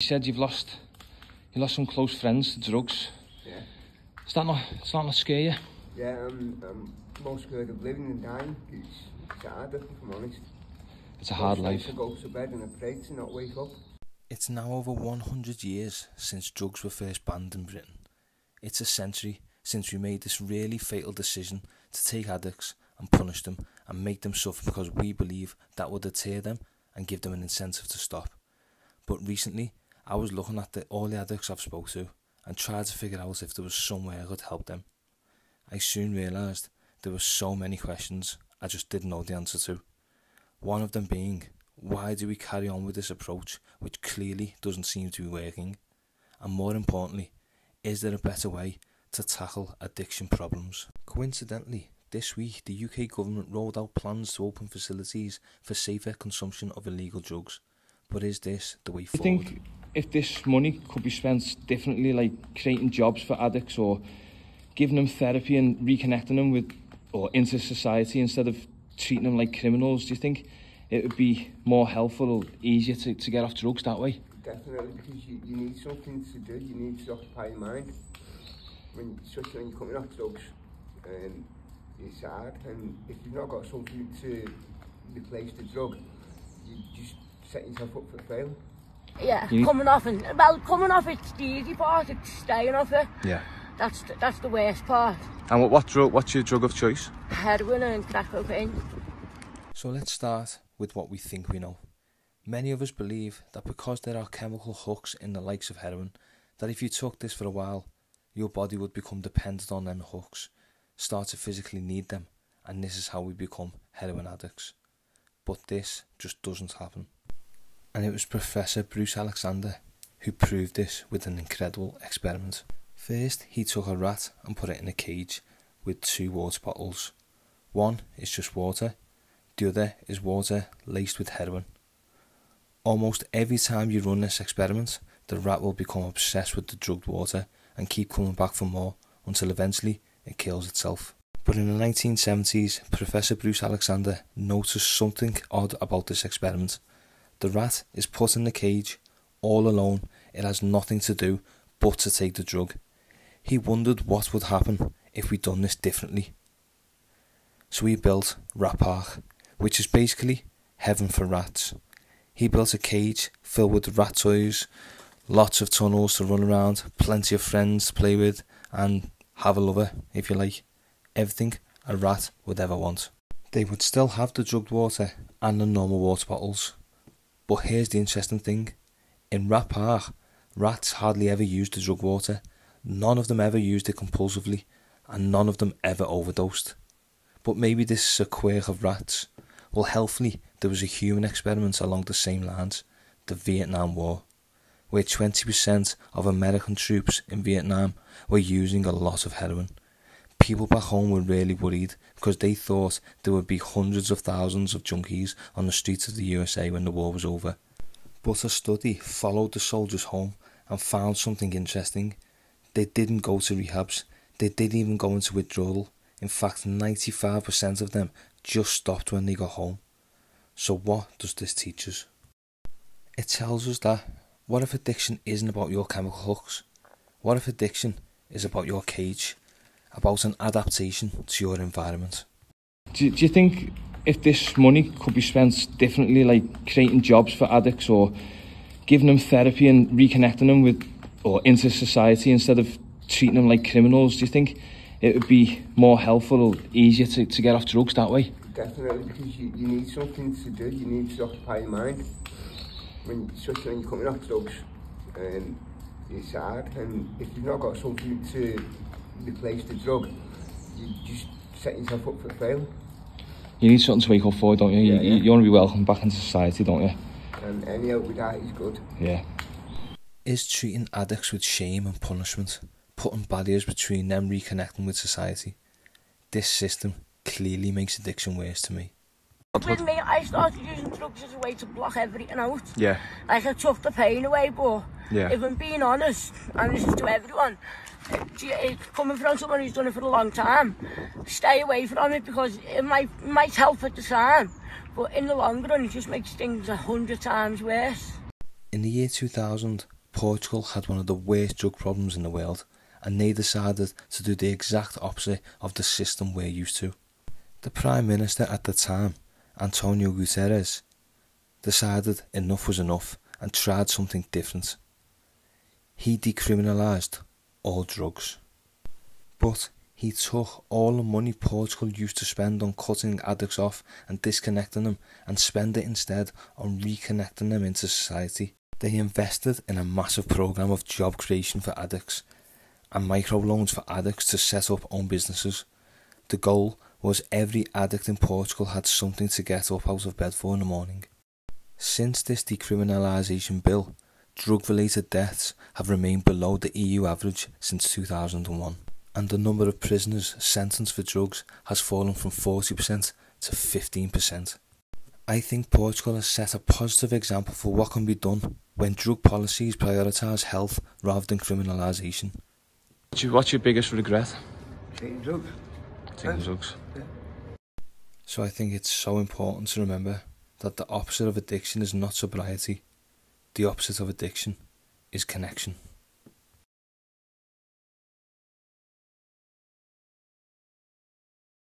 You said you've lost you lost some close friends to drugs. Yeah. Is that not is that not scare you? Yeah, I'm, I'm most scared of living and dying. It's, it's hard, if I'm honest. It's a hard Most life. nights I go to bed and I pray to not wake up. It's now over 100 years since drugs were first banned in Britain. It's a century since we made this really fatal decision to take addicts and punish them and make them suffer because we believe that would deter them and give them an incentive to stop. But recently, I was looking at the, all the addicts I've spoke to and tried to figure out if there was some way I could help them. I soon realised there were so many questions I just didn't know the answer to. One of them being, why do we carry on with this approach which clearly doesn't seem to be working? And more importantly, is there a better way to tackle addiction problems? Coincidentally, this week the UK government rolled out plans to open facilities for safer consumption of illegal drugs. But is this the way forward? If this money could be spent differently, like creating jobs for addicts or giving them therapy and reconnecting them with or into society instead of treating them like criminals, do you think it would be more helpful or easier to, to get off drugs that way? Definitely, because you, you need something to do. You need to occupy your mind. When, especially when you're coming off drugs, um, it's hard. And if you've not got something to replace the drug, you just set yourself up for failure. Yeah, You- coming off and well, coming off it's the easy part. It's staying off it. Yeah. That's the, that's the worst part. And what, what drug? What's your drug of choice? Heroin and crack cocaine. So let's start with what we think we know. Many of us believe that because there are chemical hooks in the likes of heroin, that if you took this for a while, your body would become dependent on them hooks, start to physically need them, and this is how we become heroin addicts. But this just doesn't happen. And it was Professor Bruce Alexander who proved this with an incredible experiment. First, he took a rat and put it in a cage with two water bottles. One is just water, the other is water laced with heroin. Almost every time you run this experiment, the rat will become obsessed with the drugged water and keep coming back for more until eventually it kills itself. But in the 1970s, Professor Bruce Alexander noticed something odd about this experiment. The rat is put in the cage, all alone, it has nothing to do but to take the drug. He wondered what would happen if we'd done this differently. So he built Rat Park, which is basically heaven for rats. He built a cage filled with rat toys, lots of tunnels to run around, plenty of friends to play with, and have a lover, if you like. Everything a rat would ever want. They would still have the drugged water and the normal water bottles. But here's the interesting thing. In Rat Park, rats hardly ever used the drug water. None of them ever used it compulsively, and none of them ever overdosed. But maybe this is a quirk of rats. Well, healthily, there was a human experiment along the same lines the Vietnam War, where 20% of American troops in Vietnam were using a lot of heroin. People back home were really worried because they thought there would be hundreds of thousands of junkies on the streets of the USA when the war was over. But a study followed the soldiers home and found something interesting. They didn't go to rehabs, they didn't even go into withdrawal. In fact, 95% of them just stopped when they got home. So, what does this teach us? It tells us that what if addiction isn't about your chemical hooks? What if addiction is about your cage, about an adaptation to your environment? Do, do you think if this money could be spent differently, like creating jobs for addicts or giving them therapy and reconnecting them with or into society instead of treating them like criminals, do you think it would be more helpful or easier to, to get off drugs that way? Definitely, because you, you need something to do. You need to occupy your mind. When, especially when you're coming off drugs, um, it's hard. And if you've not got something to replace the drug, you just set yourself up for failure. You need something to wake up for, don't you? Yeah, you, yeah. you want to be welcomed back into society, don't you? And any help with that is good. Yeah. Is treating addicts with shame and punishment, putting barriers between them reconnecting with society? This system clearly makes addiction worse to me. With me, I started using drugs as a way to block everything out. Yeah. Like I took the pain away, but Yeah. if I'm being honest, and this is to everyone, it's eh, coming from someone who's done it for a long time. Stay away from it because it might might help at the time, but in the long run, it just makes things a hundred times worse. In the year 2000, Portugal had one of the worst drug problems in the world, and they decided to do the exact opposite of the system we're used to. The Prime Minister at the time, Antonio Guterres, decided enough was enough and tried something different. He decriminalised all drugs. But he took all the money Portugal used to spend on cutting addicts off and disconnecting them and spent it instead on reconnecting them into society. They invested in a massive programme of job creation for addicts and microloans for addicts to set up own businesses. The goal was every addict in Portugal had something to get up out of bed for in the morning. Since this decriminalisation bill, drug related deaths have remained below the EU average since 2001, and the number of prisoners sentenced for drugs has fallen from 40% to 15%. I think Portugal has set a positive example for what can be done when drug policies prioritise health rather than criminalisation. What's your biggest regret? Taking drugs. Taking drugs. So I think it's so important to remember that the opposite of addiction is not sobriety. The opposite of addiction is connection.